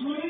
Morning.